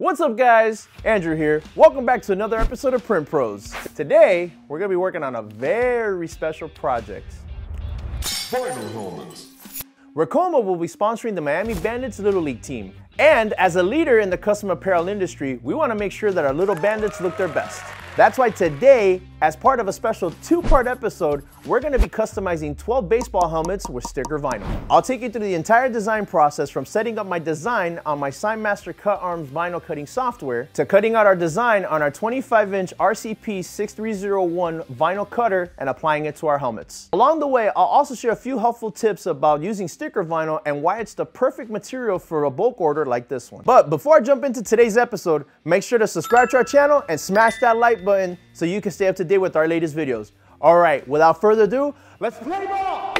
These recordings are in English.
What's up guys? Andrew here. Welcome back to another episode of Print Pros. Today, we're gonna be working on a very special project. Vinyl helmets. Ricoma will be sponsoring the Miami Bandits Little League team. And as a leader in the custom apparel industry, we wanna make sure that our little bandits look their best. That's why today, as part of a special two-part episode, we're gonna be customizing 12 baseball helmets with sticker vinyl. I'll take you through the entire design process from setting up my design on my SignMaster Cut Arms vinyl cutting software to cutting out our design on our 25-inch RCP 6301 vinyl cutter and applying it to our helmets. Along the way, I'll also share a few helpful tips about using sticker vinyl and why it's the perfect material for a bulk order like this one. But before I jump into today's episode, make sure to subscribe to our channel and smash that like button so you can stay up to date with our latest videos. All right, without further ado, let's play ball!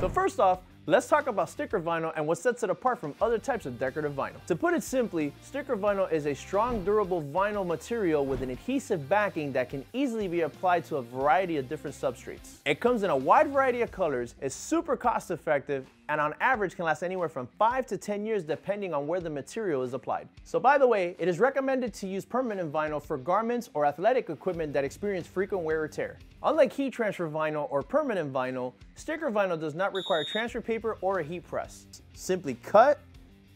So first off, Let's talk about sticker vinyl and what sets it apart from other types of decorative vinyl. To put it simply, sticker vinyl is a strong, durable vinyl material with an adhesive backing that can easily be applied to a variety of different substrates. It comes in a wide variety of colors, is super cost effective, and on average can last anywhere from 5 to 10 years depending on where the material is applied. So by the way, it is recommended to use permanent vinyl for garments or athletic equipment that experience frequent wear or tear. Unlike heat transfer vinyl or permanent vinyl, sticker vinyl does not require transfer paper or a heat press. Simply cut,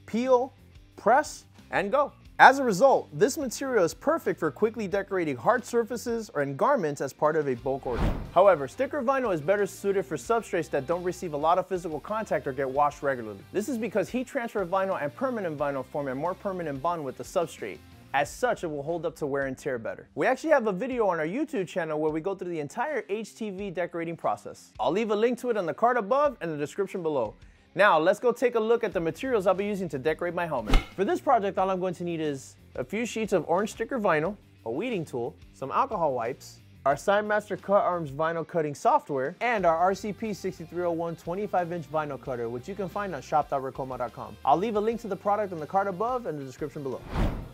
peel, press, and go. As a result, this material is perfect for quickly decorating hard surfaces or in garments as part of a bulk order. However, sticker vinyl is better suited for substrates that don't receive a lot of physical contact or get washed regularly. This is because heat transfer vinyl and permanent vinyl form a more permanent bond with the substrate, as such, it will hold up to wear and tear better. We actually have a video on our YouTube channel where we go through the entire HTV decorating process. I'll leave a link to it on the card above and the description below. Now, let's go take a look at the materials I'll be using to decorate my helmet. For this project, all I'm going to need is a few sheets of orange sticker vinyl, a weeding tool, some alcohol wipes, our SignMaster Cut Arms vinyl cutting software, and our RCP 6301 25-inch vinyl cutter, which you can find on shop.ricoma.com. I'll leave a link to the product in the card above and the description below.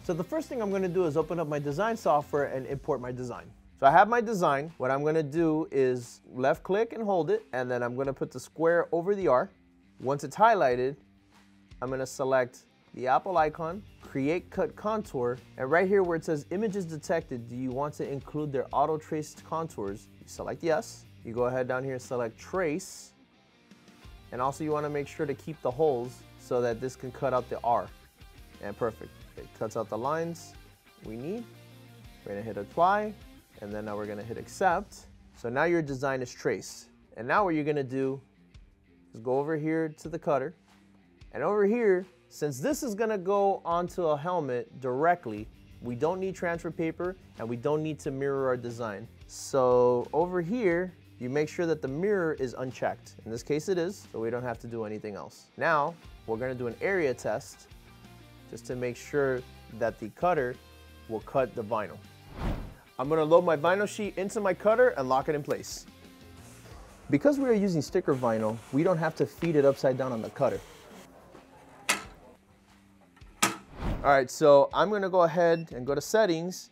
So the first thing I'm gonna do is open up my design software and import my design. So I have my design. What I'm gonna do is left click and hold it, and then I'm gonna put the square over the R. Once it's highlighted, I'm gonna select the Apple icon, create cut contour, and right here where it says images detected, do you want to include their auto traced contours? You select yes. You go ahead down here and select trace. And also you wanna make sure to keep the holes so that this can cut out the R. And perfect. It cuts out the lines we need. We're gonna hit apply, and then now we're gonna hit accept. So now your design is traced. And now what you're gonna do is go over here to the cutter, and over here, since this is gonna go onto a helmet directly, we don't need transfer paper and we don't need to mirror our design. So over here, you make sure that the mirror is unchecked. In this case it is, so we don't have to do anything else. Now, we're gonna do an area test just to make sure that the cutter will cut the vinyl. I'm gonna load my vinyl sheet into my cutter and lock it in place. Because we are using sticker vinyl, we don't have to feed it upside down on the cutter. All right, so I'm gonna go ahead and go to settings.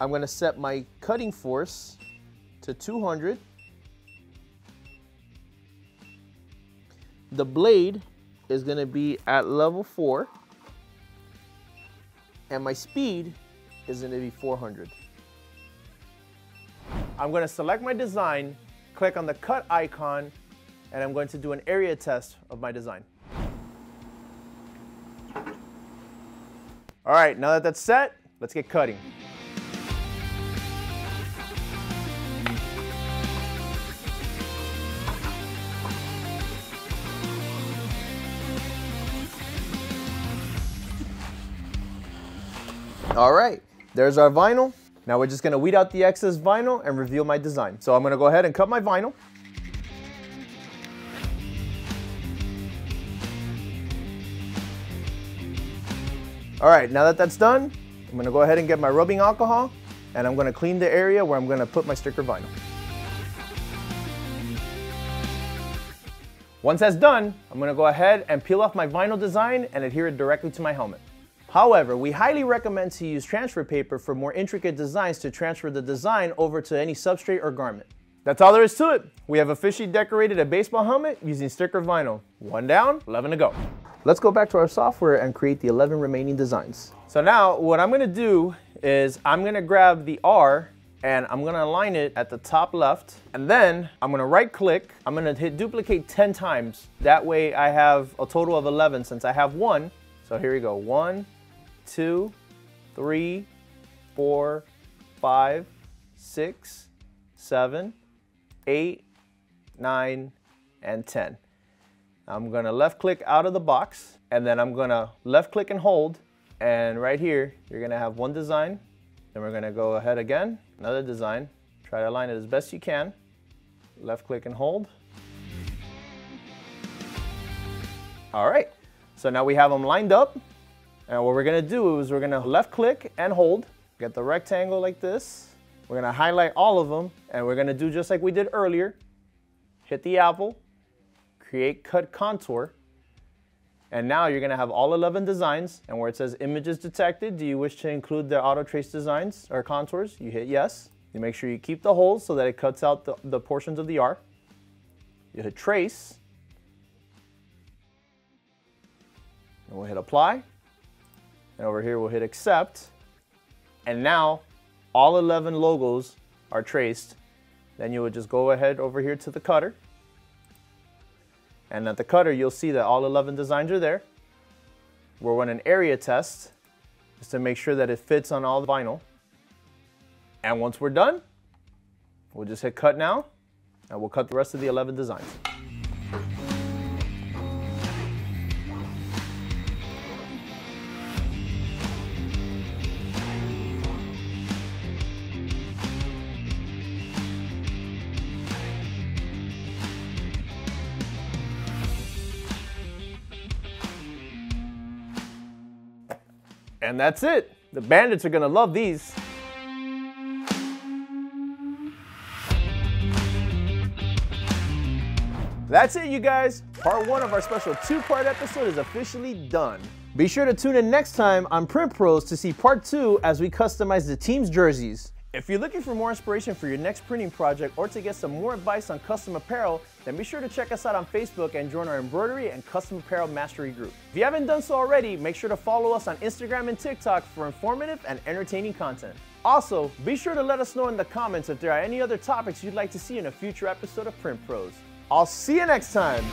I'm gonna set my cutting force to 200. The blade is gonna be at level four and my speed is gonna be 400. I'm gonna select my design, click on the cut icon, and I'm going to do an area test of my design. All right, now that that's set, let's get cutting. All right, there's our vinyl. Now we're just gonna weed out the excess vinyl and reveal my design. So I'm gonna go ahead and cut my vinyl. All right, now that that's done, I'm gonna go ahead and get my rubbing alcohol and I'm gonna clean the area where I'm gonna put my sticker vinyl. Once that's done, I'm gonna go ahead and peel off my vinyl design and adhere it directly to my helmet. However, we highly recommend to use transfer paper for more intricate designs to transfer the design over to any substrate or garment. That's all there is to it. We have officially decorated a baseball helmet using sticker vinyl. One down, 11 to go. Let's go back to our software and create the 11 remaining designs. So now what I'm gonna do is I'm gonna grab the R and I'm gonna align it at the top left. And then I'm gonna right click, I'm gonna hit duplicate 10 times. That way I have a total of 11 since I have one. So here we go, one, two, three, four, five, six, seven, eight, nine, and 10. I'm gonna left click out of the box and then I'm gonna left click and hold and right here you're gonna have one design. Then we're gonna go ahead again another design. Try to align it as best you can. Left click and hold. All right. So now we have them lined up and what we're gonna do is we're gonna left click and hold get the rectangle like this we're gonna highlight all of them and we're gonna do just like we did earlier hit the apple create cut contour. And now you're gonna have all 11 designs and where it says images detected, do you wish to include the auto trace designs or contours? You hit yes. You make sure you keep the holes so that it cuts out the, the portions of the R. You hit trace. And we'll hit apply. And over here we'll hit accept. And now all 11 logos are traced. Then you would just go ahead over here to the cutter and at the cutter, you'll see that all 11 designs are there. We'll run an area test just to make sure that it fits on all the vinyl. And once we're done, we'll just hit cut now, and we'll cut the rest of the 11 designs. And that's it. The bandits are gonna love these. That's it, you guys. Part one of our special two-part episode is officially done. Be sure to tune in next time on Print Pros to see part two as we customize the team's jerseys. If you're looking for more inspiration for your next printing project or to get some more advice on custom apparel, then be sure to check us out on Facebook and join our embroidery and custom apparel mastery group. If you haven't done so already, make sure to follow us on Instagram and TikTok for informative and entertaining content. Also, be sure to let us know in the comments if there are any other topics you'd like to see in a future episode of Print Pros. I'll see you next time.